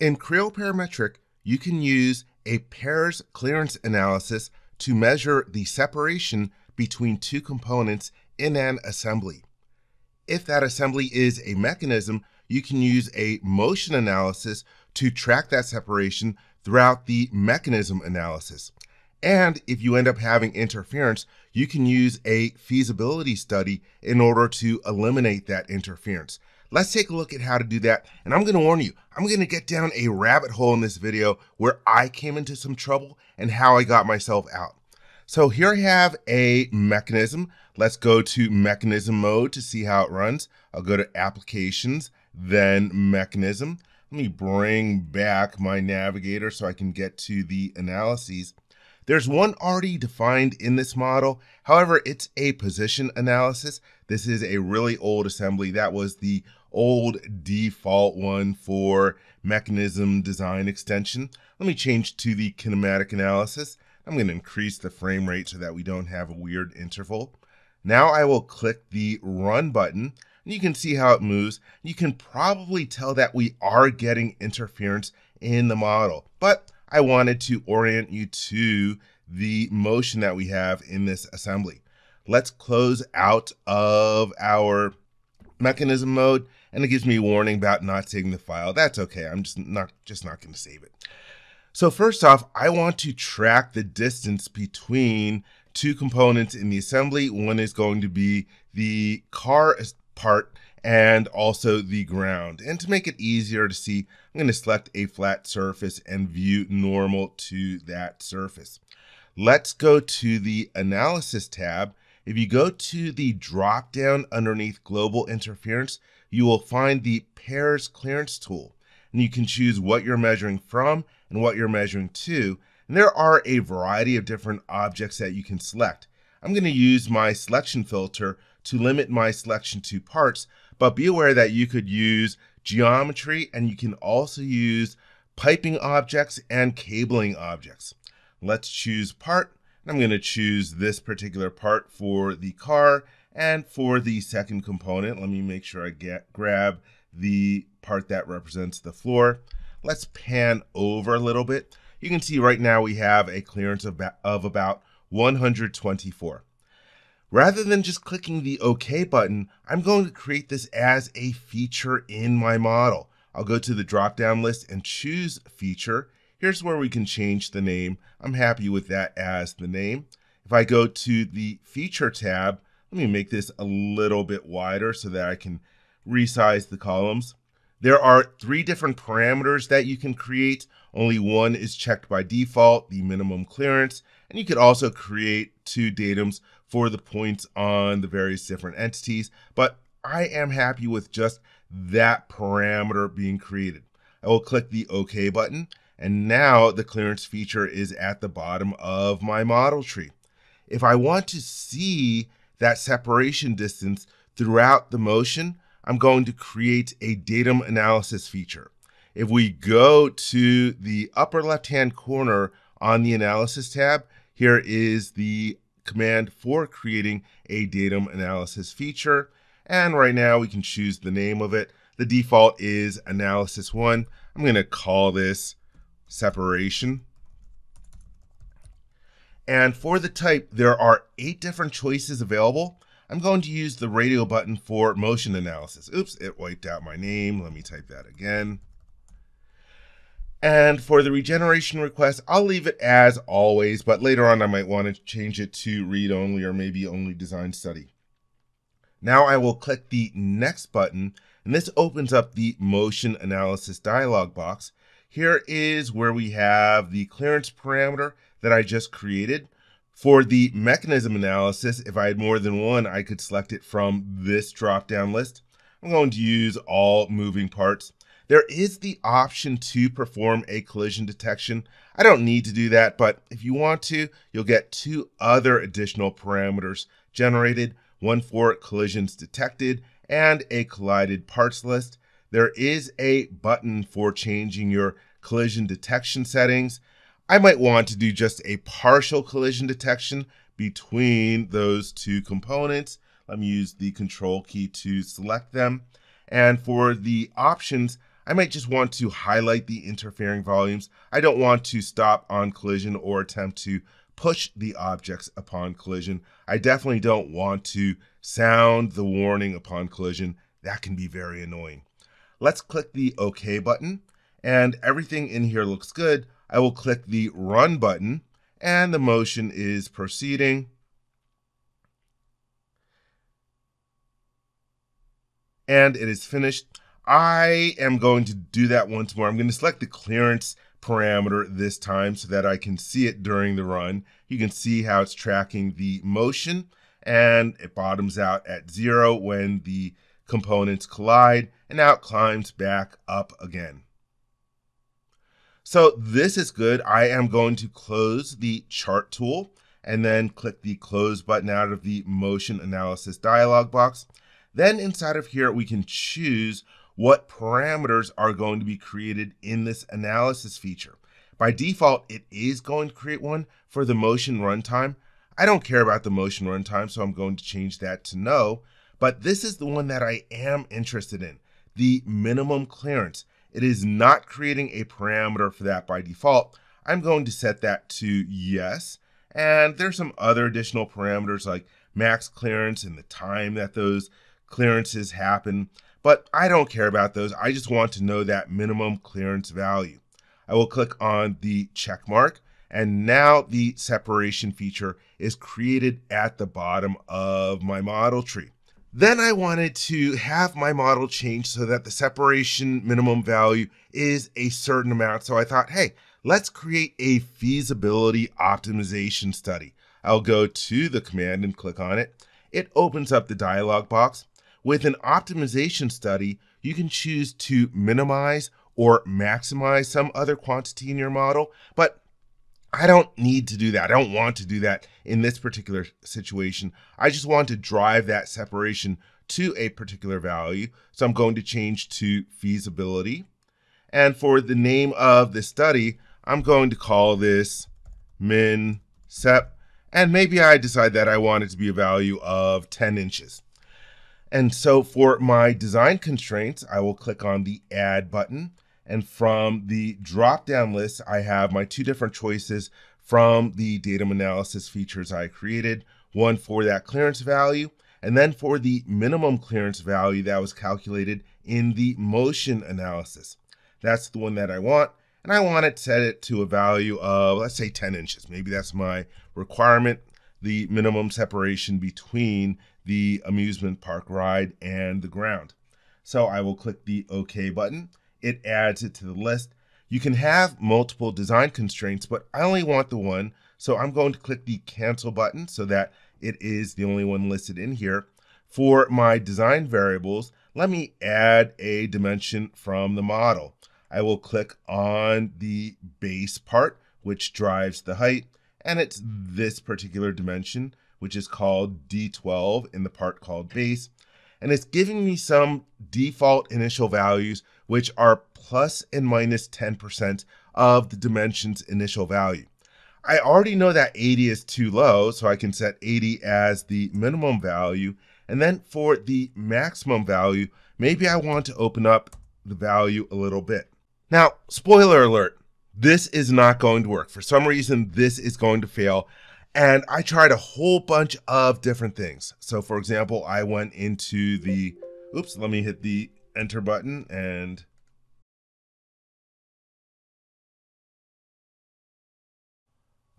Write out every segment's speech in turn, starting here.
In Creo Parametric, you can use a pairs clearance analysis to measure the separation between two components in an assembly. If that assembly is a mechanism, you can use a motion analysis to track that separation throughout the mechanism analysis. And if you end up having interference, you can use a feasibility study in order to eliminate that interference. Let's take a look at how to do that. And I'm going to warn you, I'm going to get down a rabbit hole in this video where I came into some trouble and how I got myself out. So here I have a mechanism. Let's go to mechanism mode to see how it runs. I'll go to applications, then mechanism. Let me bring back my navigator so I can get to the analyses. There's one already defined in this model. However, it's a position analysis. This is a really old assembly. That was the old default one for mechanism design extension. Let me change to the kinematic analysis. I'm going to increase the frame rate so that we don't have a weird interval. Now I will click the run button and you can see how it moves. You can probably tell that we are getting interference in the model, but I wanted to orient you to the motion that we have in this assembly. Let's close out of our mechanism mode and it gives me a warning about not saving the file. That's okay. I'm just not just not going to save it. So first off, I want to track the distance between two components in the assembly. One is going to be the car part and also the ground. And to make it easier to see, I'm going to select a flat surface and view normal to that surface. Let's go to the Analysis tab. If you go to the drop down underneath Global Interference, you will find the Pairs Clearance tool. And you can choose what you're measuring from and what you're measuring to. And there are a variety of different objects that you can select. I'm going to use my selection filter to limit my selection to parts, but be aware that you could use geometry and you can also use piping objects and cabling objects. Let's choose part. And I'm going to choose this particular part for the car and for the second component. Let me make sure I get grab the part that represents the floor. Let's pan over a little bit. You can see right now we have a clearance of, of about 124. Rather than just clicking the OK button, I'm going to create this as a feature in my model. I'll go to the drop-down list and choose feature. Here's where we can change the name. I'm happy with that as the name. If I go to the feature tab, let me make this a little bit wider so that I can resize the columns. There are three different parameters that you can create. Only one is checked by default, the minimum clearance, and you could also create two datums for the points on the various different entities, but I am happy with just that parameter being created. I will click the OK button, and now the clearance feature is at the bottom of my model tree. If I want to see that separation distance throughout the motion, I'm going to create a datum analysis feature. If we go to the upper left-hand corner on the analysis tab, here is the command for creating a datum analysis feature. And right now we can choose the name of it. The default is analysis one. I'm going to call this separation. And for the type, there are eight different choices available. I'm going to use the radio button for motion analysis. Oops, it wiped out my name. Let me type that again. And for the regeneration request, I'll leave it as always, but later on I might want to change it to read only or maybe only design study. Now I will click the next button and this opens up the motion analysis dialog box. Here is where we have the clearance parameter that I just created. For the mechanism analysis, if I had more than one, I could select it from this drop down list. I'm going to use all moving parts. There is the option to perform a collision detection. I don't need to do that, but if you want to, you'll get two other additional parameters generated, one for collisions detected and a collided parts list. There is a button for changing your collision detection settings. I might want to do just a partial collision detection between those two components. Let me use the control key to select them. And for the options, I might just want to highlight the interfering volumes. I don't want to stop on collision or attempt to push the objects upon collision. I definitely don't want to sound the warning upon collision. That can be very annoying. Let's click the OK button and everything in here looks good. I will click the Run button and the motion is proceeding. And it is finished. I am going to do that once more. I'm going to select the clearance parameter this time so that I can see it during the run. You can see how it's tracking the motion and it bottoms out at zero when the components collide and now it climbs back up again. So this is good. I am going to close the chart tool and then click the close button out of the motion analysis dialog box. Then inside of here, we can choose what parameters are going to be created in this analysis feature. By default, it is going to create one for the motion runtime. I don't care about the motion runtime, so I'm going to change that to no. But this is the one that I am interested in, the minimum clearance. It is not creating a parameter for that by default. I'm going to set that to yes. And there's some other additional parameters like max clearance and the time that those clearances happen but I don't care about those. I just want to know that minimum clearance value. I will click on the check mark and now the separation feature is created at the bottom of my model tree. Then I wanted to have my model change so that the separation minimum value is a certain amount. So I thought, hey, let's create a feasibility optimization study. I'll go to the command and click on it. It opens up the dialog box. With an optimization study, you can choose to minimize or maximize some other quantity in your model, but I don't need to do that. I don't want to do that in this particular situation. I just want to drive that separation to a particular value. So I'm going to change to feasibility. And for the name of the study, I'm going to call this min sep. And maybe I decide that I want it to be a value of 10 inches. And so for my design constraints, I will click on the add button. And from the drop down list, I have my two different choices from the datum analysis features I created one for that clearance value, and then for the minimum clearance value that was calculated in the motion analysis. That's the one that I want. And I want to set it to a value of, let's say 10 inches. Maybe that's my requirement, the minimum separation between the amusement park ride and the ground. So I will click the OK button. It adds it to the list. You can have multiple design constraints, but I only want the one. So I'm going to click the cancel button so that it is the only one listed in here. For my design variables, let me add a dimension from the model. I will click on the base part, which drives the height, and it's this particular dimension which is called D12 in the part called base. And it's giving me some default initial values, which are plus and minus 10% of the dimension's initial value. I already know that 80 is too low, so I can set 80 as the minimum value. And then for the maximum value, maybe I want to open up the value a little bit. Now, spoiler alert, this is not going to work. For some reason, this is going to fail. And I tried a whole bunch of different things. So, for example, I went into the, oops, let me hit the enter button and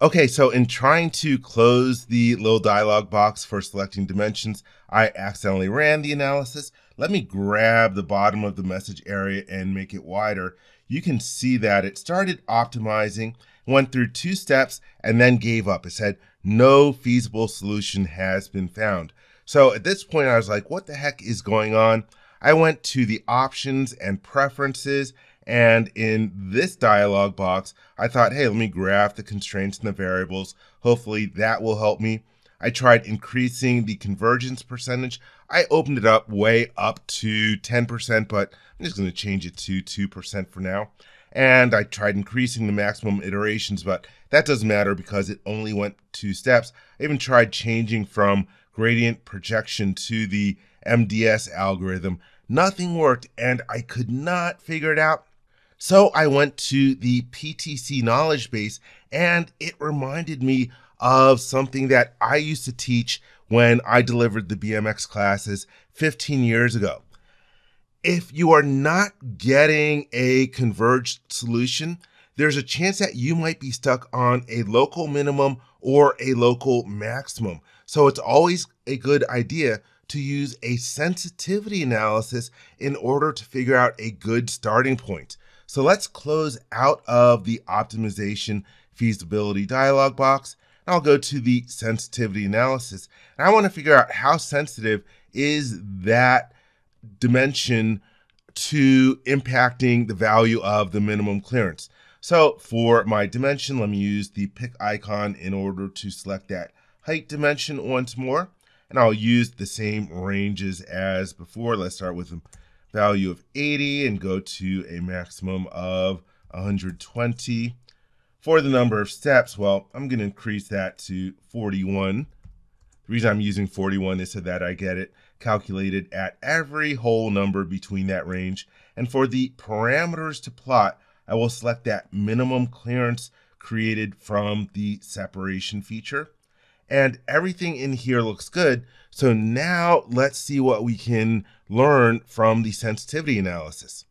Okay, so in trying to close the little dialog box for selecting dimensions, I accidentally ran the analysis. Let me grab the bottom of the message area and make it wider. You can see that it started optimizing went through two steps, and then gave up. It said, no feasible solution has been found. So at this point, I was like, what the heck is going on? I went to the options and preferences. And in this dialog box, I thought, hey, let me graph the constraints and the variables. Hopefully that will help me. I tried increasing the convergence percentage. I opened it up way up to 10%, but I'm just going to change it to 2% for now and I tried increasing the maximum iterations, but that doesn't matter because it only went two steps. I even tried changing from gradient projection to the MDS algorithm. nothing worked and I could not figure it out. So I went to the PTC knowledge base and it reminded me of something that I used to teach when I delivered the BMX classes 15 years ago. If you are not getting a converged solution, there's a chance that you might be stuck on a local minimum or a local maximum. So it's always a good idea to use a sensitivity analysis in order to figure out a good starting point. So let's close out of the optimization feasibility dialog box. And I'll go to the sensitivity analysis. And I want to figure out how sensitive is that dimension to impacting the value of the minimum clearance. So for my dimension, let me use the pick icon in order to select that height dimension once more. And I'll use the same ranges as before. Let's start with a value of 80 and go to a maximum of 120. For the number of steps, well, I'm going to increase that to 41. The reason I'm using 41 is so that I get it calculated at every whole number between that range. And for the parameters to plot, I will select that minimum clearance created from the separation feature and everything in here looks good. So now let's see what we can learn from the sensitivity analysis.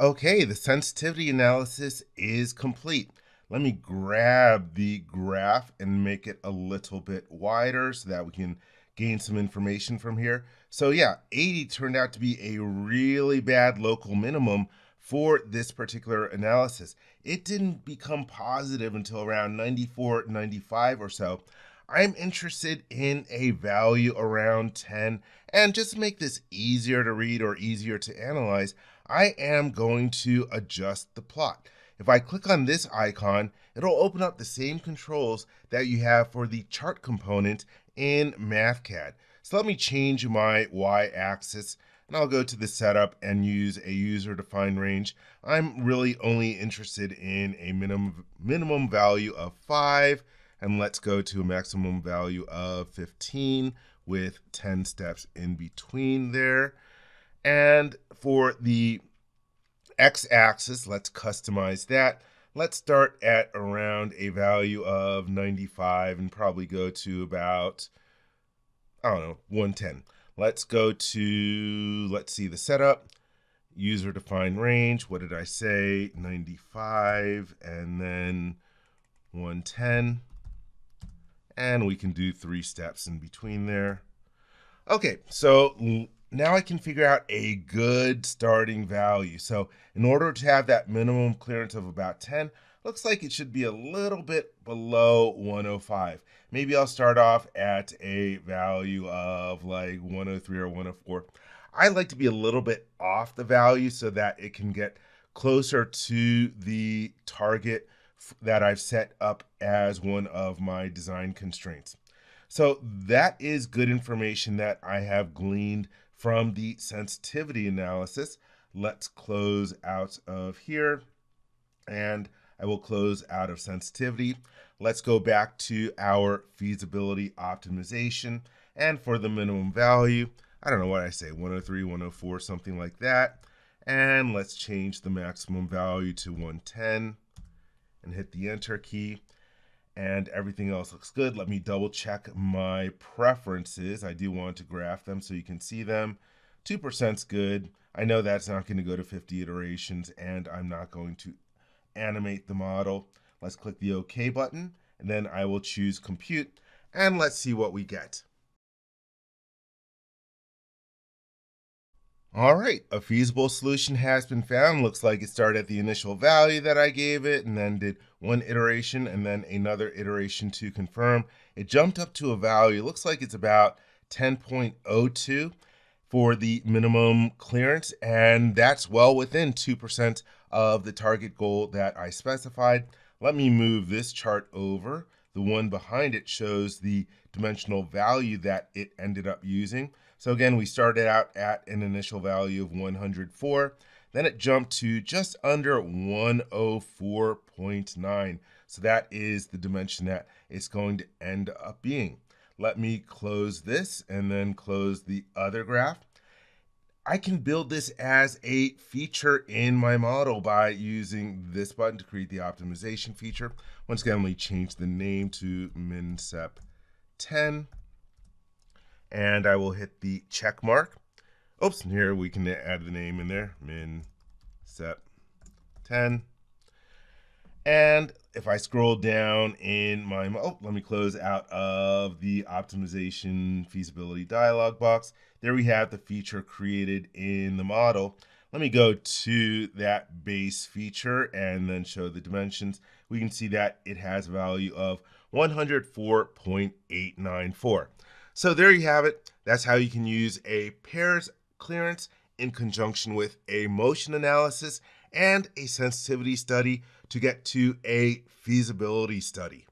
Okay, the sensitivity analysis is complete. Let me grab the graph and make it a little bit wider so that we can gain some information from here. So yeah, 80 turned out to be a really bad local minimum for this particular analysis. It didn't become positive until around 94, 95 or so. I'm interested in a value around 10. And just to make this easier to read or easier to analyze, I am going to adjust the plot. If I click on this icon, it'll open up the same controls that you have for the chart component in MathCAD. So let me change my y-axis and I'll go to the setup and use a user defined range. I'm really only interested in a minimum minimum value of 5 and let's go to a maximum value of 15 with 10 steps in between there. And for the x-axis, let's customize that. Let's start at around a value of 95 and probably go to about, I don't know, 110. Let's go to, let's see the setup, user defined range. What did I say? 95 and then 110. And we can do three steps in between there. Okay, so now I can figure out a good starting value. So in order to have that minimum clearance of about 10, looks like it should be a little bit below 105. Maybe I'll start off at a value of like 103 or 104. I like to be a little bit off the value so that it can get closer to the target that I've set up as one of my design constraints. So that is good information that I have gleaned from the sensitivity analysis. Let's close out of here and I will close out of sensitivity. Let's go back to our feasibility optimization. And for the minimum value, I don't know what I say, 103, 104, something like that. And let's change the maximum value to 110 and hit the enter key. And everything else looks good. Let me double check my preferences. I do want to graph them so you can see them. 2% is good. I know that's not going to go to 50 iterations, and I'm not going to animate the model. Let's click the OK button, and then I will choose Compute, and let's see what we get. All right, a feasible solution has been found. Looks like it started at the initial value that I gave it and then did one iteration and then another iteration to confirm. It jumped up to a value, looks like it's about 10.02 for the minimum clearance, and that's well within 2% of the target goal that I specified. Let me move this chart over. The one behind it shows the dimensional value that it ended up using. So again, we started out at an initial value of 104. Then it jumped to just under 104.9. So that is the dimension that it's going to end up being. Let me close this and then close the other graph. I can build this as a feature in my model by using this button to create the optimization feature. Once again, let me change the name to MinSep 10 and I will hit the check mark. Oops, here we can add the name in there, min sep 10. And if I scroll down in my, oh, let me close out of the optimization feasibility dialog box. There we have the feature created in the model. Let me go to that base feature and then show the dimensions. We can see that it has a value of 104.894. So there you have it. That's how you can use a pairs clearance in conjunction with a motion analysis and a sensitivity study to get to a feasibility study.